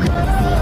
come close.